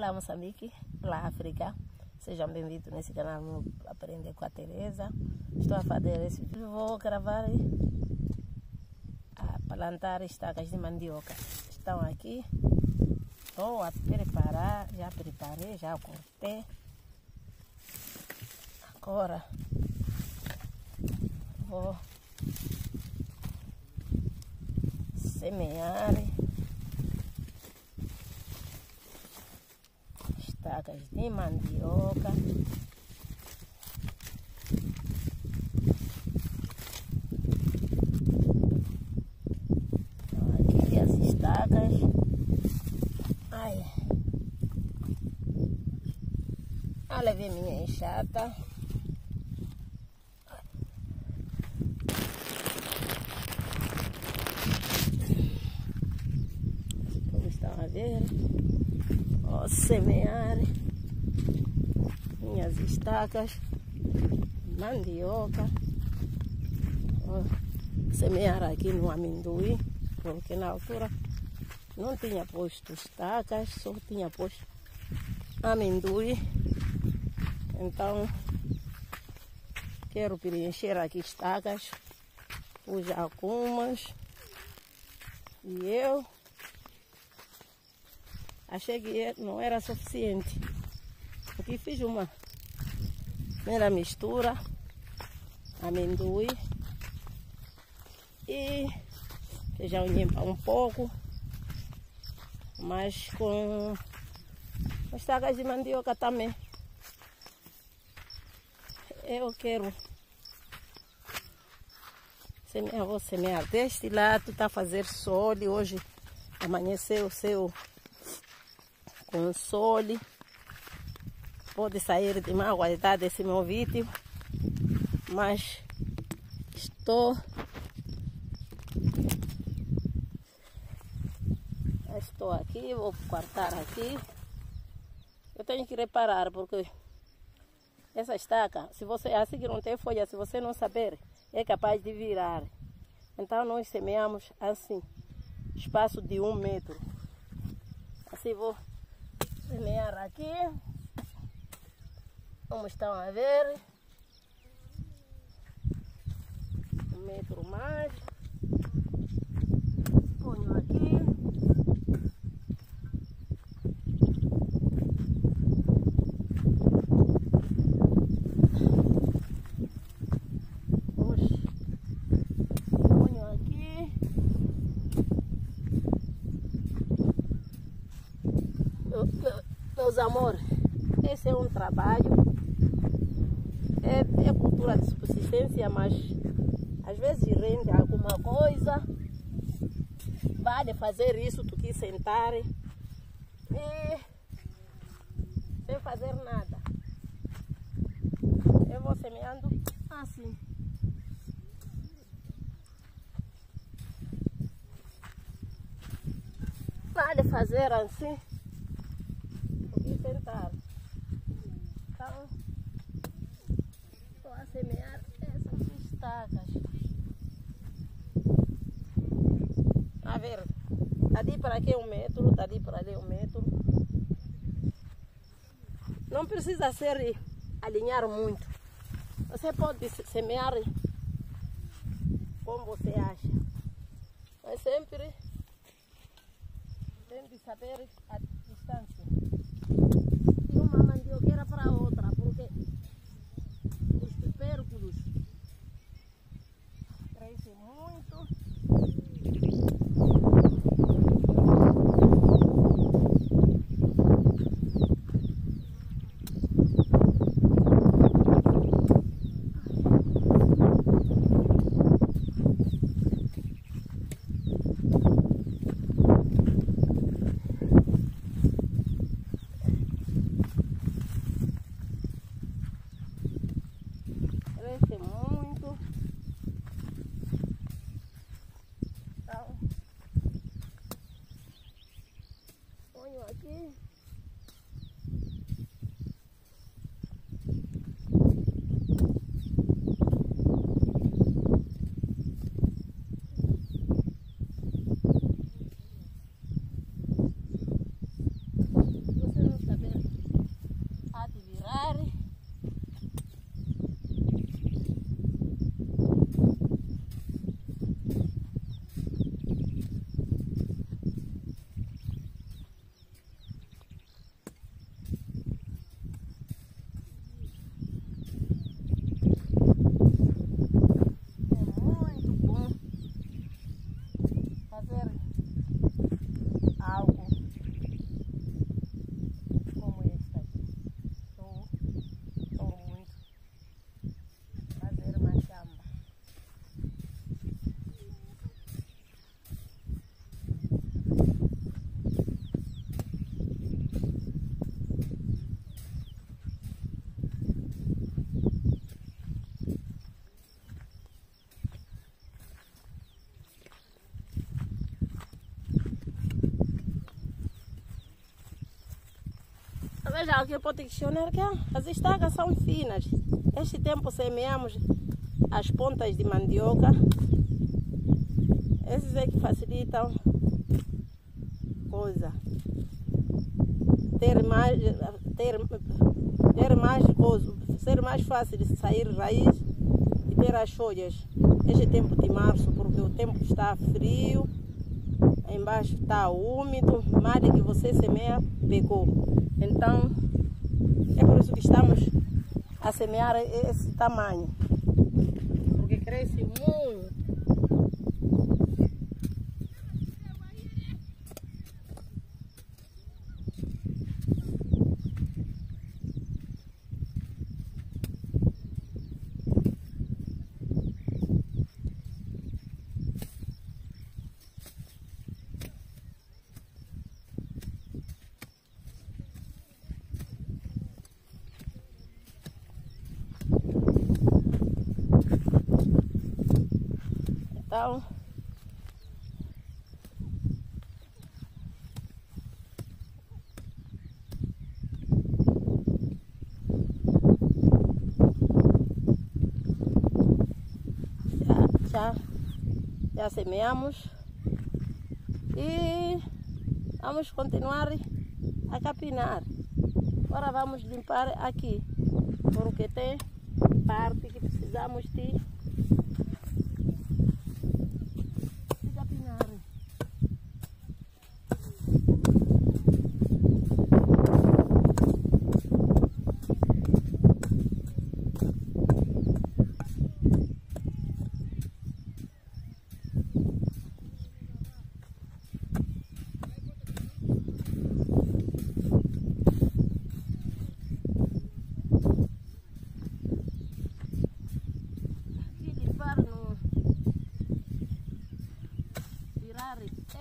Olá Moçambique, olá África, sejam bem-vindos nesse canal Aprender com a Teresa. Estou a fazer esse vídeo, vou gravar a plantar estacas de mandioca. Estão aqui, estou a preparar, já preparei, já cortei. Agora vou semear estacas de mandioca. Então, aqui as estacas. Ai. Ah, levei minha enxada. Como estão a ver? Semear minhas estacas, mandioca. Ó, semear aqui no amendoim, porque na altura não tinha posto estacas, só tinha posto amendoim. Então, quero preencher aqui estacas, pus algumas. E eu achei que não era suficiente. Aqui fiz uma primeira mistura, amendoim e feijão limpa um pouco, mas com estacas de mandioca também. Eu quero semear, vou semear deste lado, está a fazer sol hoje amanheceu o céu com sol. Pode sair de má qualidade esse meu vídeo, mas estou estou aqui, vou cortar aqui. Eu tenho que reparar porque essa estaca, se você assim que não tem folha, se você não saber, é capaz de virar. Então nós semeamos assim, espaço de um metro. Assim vou semear aqui. Como estão a ver. Um metro mais. Ponho aqui. Oxe. Ponho aqui. Eu- eu- Meus amores, esse é um trabalho, é, é cultura de subsistência, mas às vezes rende alguma coisa. Vale fazer isso do que sentar e sem fazer nada. Eu vou semeando assim. Vale fazer assim e sentar. Então, a semear essas estacas. Ver, dali para aqui um metro, dali para ali um metro. Não precisa ser alinhar muito. Você pode se- semear como você acha. Mas sempre tem de saber Yeah. Veja, alguém pode questionar que as estacas são finas. Este tempo semeamos as pontas de mandioca. Esses é que facilitam coisa. Ter mais, ter, ter mais coisa, ser mais fácil de sair raiz e ter as folhas. Este tempo de março, porque o tempo está frio, embaixo está úmido, mais que você semeia, pegou. Então, é por isso que estamos a semear esse tamanho. Porque cresce muito. Já, já, já semeamos e vamos continuar a capinar. Agora vamos limpar aqui, porque tem parte que precisamos de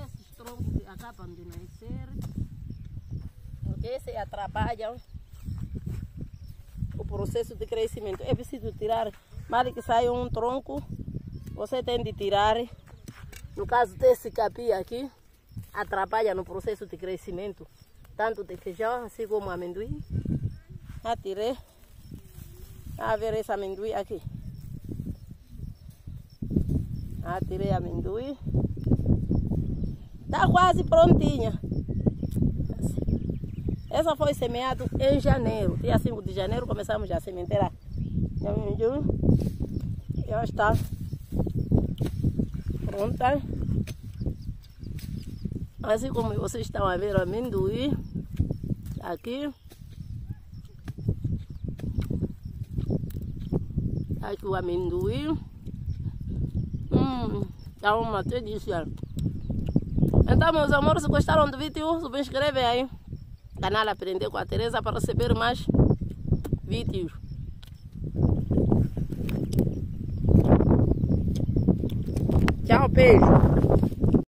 esses troncos que acabam de nascer, porque esses atrapalham o processo de crescimento. É preciso tirar, mais que saia um tronco, você tem de tirar. No caso desse capim aqui, atrapalha no processo de crescimento, tanto de feijão, assim como amendoim. Já tirei. A ver esse amendoim aqui. Já tirei amendoim. Está quase prontinha. Essa foi semeada em janeiro. Dia 5 de janeiro começamos a sementeira. Já está pronta. Assim como vocês estão a ver o amendoim aqui. Aqui o amendoim. Hum, tá uma delícia. Então, meus amores, se gostaram do vídeo, subscrevem aí. Canal Aprender com a Teresa para receber mais vídeos. Tchau, beijo.